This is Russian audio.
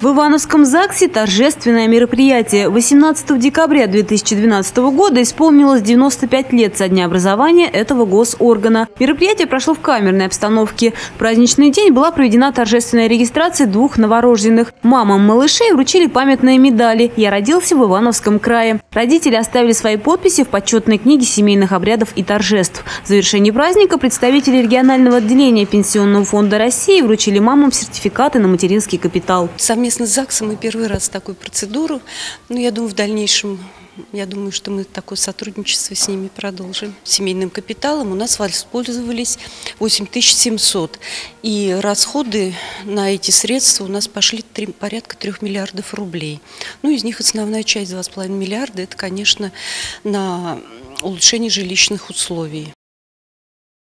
В Ивановском ЗАГСе торжественное мероприятие. 18 декабря 2012 года исполнилось 95 лет со дня образования этого госоргана. Мероприятие прошло в камерной обстановке. В праздничный день была проведена торжественная регистрация двух новорожденных. Мамам малышей вручили памятные медали «Я родился в Ивановском крае». Родители оставили свои подписи в почетной книге семейных обрядов и торжеств. В завершении праздника представители регионального отделения Пенсионного фонда России вручили мамам сертификаты на материнский капитал. Совместно с ЗАГСом мы первый раз такую процедуру. Ну, я думаю, в дальнейшем, я думаю, что мы такое сотрудничество с ними продолжим. Семейным капиталом у нас воспользовались 8700. И расходы на эти средства у нас пошли три- порядка 3 миллиардов рублей. Ну, из них основная часть, 2,5 миллиарда, это, конечно, на улучшение жилищных условий.